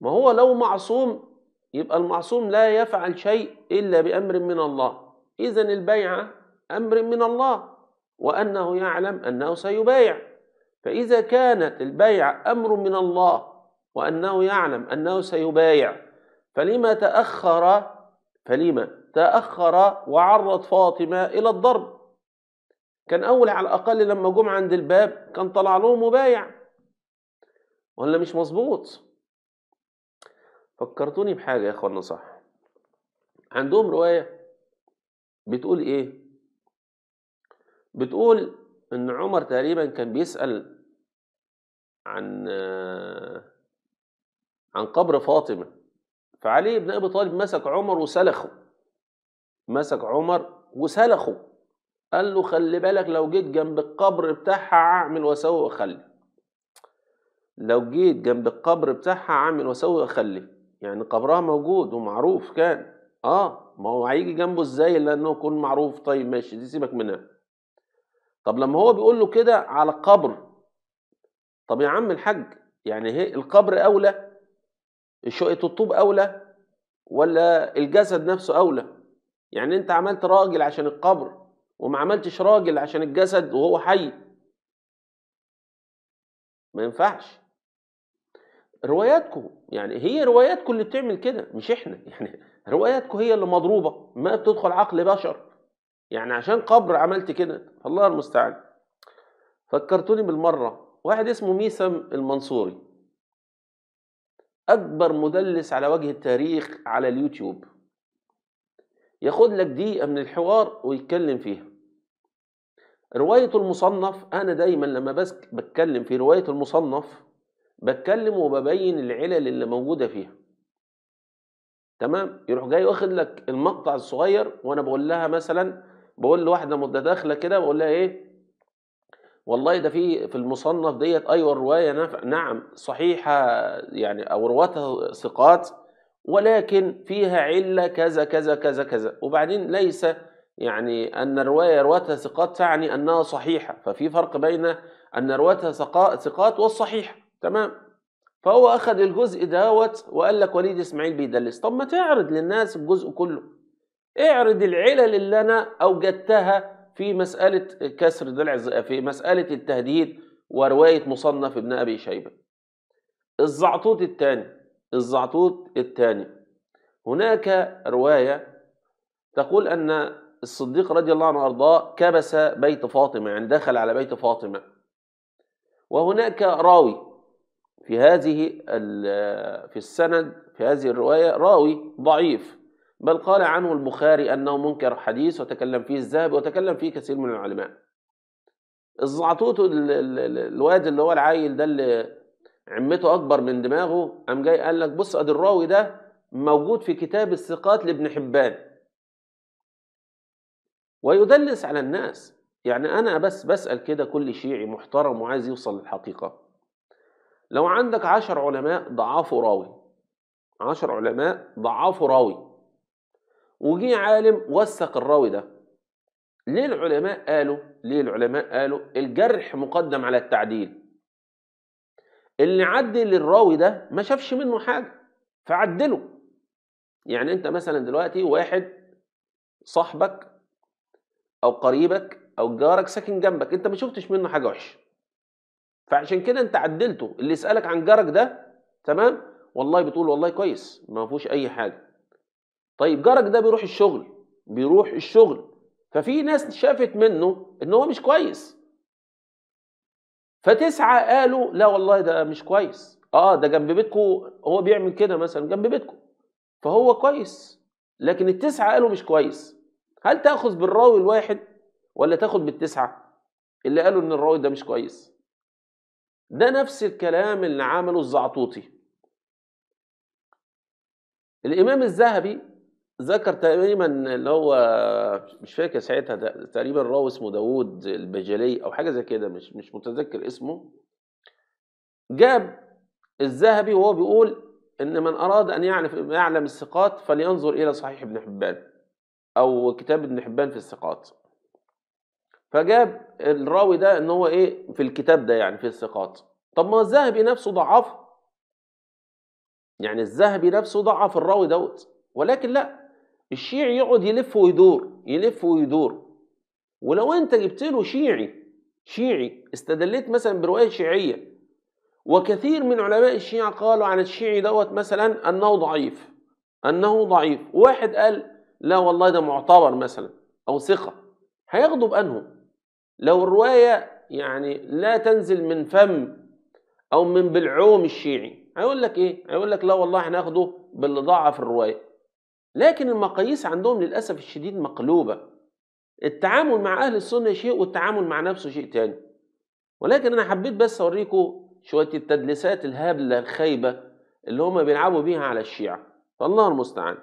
ما هو لو معصوم يبقى المعصوم لا يفعل شيء إلا بأمر من الله. إذا البيعة أمر من الله وأنه يعلم أنه سيبايع. فإذا كانت البيعة أمر من الله وأنه يعلم أنه سيبايع. فلما تأخر فلما تأخر وعرض فاطمة إلى الضرب. كان أول على الأقل لما جم عند الباب كان طلع لهم مبايع. ولا مش مظبوط؟ فكرتوني بحاجة يا اخوانا صح عندهم رواية بتقول إيه؟ بتقول إن عمر تقريبا كان بيسأل عن عن قبر فاطمة. فعلي بن أبي طالب مسك عمر وسلخه. مسك عمر وسلخه. قال له خلي بالك لو جيت جنب القبر بتاعها أعمل وأسوي وأخلي. لو جيت جنب القبر بتاعها أعمل وأسوي وأخلي. يعني قبرها موجود ومعروف كان. آه ما هو هيجي جنبه إزاي لأنه يكون معروف؟ طيب ماشي دي سيبك منها. طب لما هو بيقول له كده على القبر طب يا عم الحاج يعني هي القبر أولى؟ شقة الطوب أولى؟ ولا الجسد نفسه أولى؟ يعني أنت عملت راجل عشان القبر وما عملتش راجل عشان الجسد وهو حي. ما ينفعش. رواياتكم يعني هي رواياتكم اللي بتعمل كده مش إحنا. يعني رواياتكم هي اللي مضروبة ما بتدخل عقل بشر. يعني عشان قبر عملت كده الله المستعان. فكرتوني بالمرة واحد اسمه ميسم المنصوري. أكبر مدلس على وجه التاريخ على اليوتيوب. ياخد لك دقيقة من الحوار ويتكلم فيها. رواية المصنف أنا دايما لما بس بتكلم في رواية المصنف بتكلم وببين العلل اللي موجودة فيها. تمام؟ يروح جاي واخد لك المقطع الصغير وأنا بقول لها مثلا بقول لواحدة متداخله كده بقول لها إيه؟ والله ده في في المصنف ديت أيوه الروايه نعم صحيحة يعني أو رواتها ثقات ولكن فيها علة كذا كذا كذا كذا. وبعدين ليس يعني أن الروايه رواتها ثقات تعني أنها صحيحة. ففي فرق بين أن رواتها ثقات والصحيحة. تمام؟ فهو أخذ الجزء دوت وقال لك وليد إسماعيل بيدلس. طب ما تعرض للناس الجزء كله. اعرض العلل اللي أنا أوجدتها في مسألة كسر ضلع في مسألة التهديد ورواية مصنف ابن أبي شيبة. الزعطوط الثاني الزعطوط الثاني. هناك رواية تقول أن الصديق رضي الله عنه وأرضاه كبس بيت فاطمة يعني دخل على بيت فاطمة. وهناك راوي في هذه في السند في هذه الرواية راوي ضعيف بل قال عنه البخاري أنه منكر حديث وتكلم فيه الذهبي وتكلم فيه كثير من العلماء. الزعطوط الواد اللي هو العيل ده اللي عمته أكبر من دماغه قام جاي قال لك بص أدي الراوي ده موجود في كتاب الثقات لابن حبان. ويدلس على الناس. يعني أنا بس بسأل كده كل شيعي محترم وعايز يوصل للحقيقة. لو عندك عشر علماء ضعفوا راوي. عشر علماء ضعفوا راوي. وجي عالم وثق الراوي ده. ليه العلماء قالوا ليه العلماء قالوا الجرح مقدم على التعديل؟ اللي عدل الراوي ده ما شافش منه حاجة فعدله. يعني انت مثلا دلوقتي واحد صاحبك أو قريبك أو جارك ساكن جنبك انت ما شفتش منه حاجة وحشة. فعشان كده انت عدلته. اللي يسألك عن جارك ده تمام؟ والله بتقول والله كويس ما فيهوش أي حاجة. طيب جارك ده بيروح الشغل بيروح الشغل. ففي ناس شافت منه إن هو مش كويس. فتسعة قالوا لا والله ده مش كويس. آه ده جنب بيتكم هو بيعمل كده مثلا جنب بيتكم فهو كويس لكن التسعة قالوا مش كويس. هل تأخذ بالراوي الواحد ولا تأخذ بالتسعة؟ اللي قالوا إن الراوي ده مش كويس. ده نفس الكلام اللي عمله الزعطوطي. الإمام الذهبي ذكر تقريبا اللي هو مش فاكر ساعتها تقريبا راوي اسمه داوود البجلي أو حاجة زي كده مش مش متذكر اسمه. جاب الذهبي وهو بيقول إن من أراد أن يعرف يعلم الثقات فلينظر إلى صحيح ابن حبان أو كتاب ابن حبان في الثقات. فجاب الراوي ده إن هو إيه في الكتاب ده يعني في الثقات. طب ما الذهبي نفسه ضعفه يعني الذهبي نفسه ضعف الراوي دوت. ولكن لا الشيعي يقعد يلف ويدور يلف ويدور. ولو أنت جبت له شيعي شيعي استدليت مثلا برواية شيعية وكثير من علماء الشيعة قالوا عن الشيعي دوت مثلا أنه ضعيف أنه ضعيف. واحد قال لا والله ده معتبر مثلا أو ثقة. هياخده بانه لو الرواية يعني لا تنزل من فم أو من بالعوم الشيعي هيقول لك إيه؟ هيقول لك لا والله هناخده باللي ضعف الرواية. لكن المقاييس عندهم للأسف الشديد مقلوبة. التعامل مع أهل السنة شيء والتعامل مع نفسه شيء تاني. ولكن أنا حبيت بس أوريكم شوية التدليسات الهابله الخايبة اللي هم بيلعبوا بيها على الشيعة. فالله المستعان.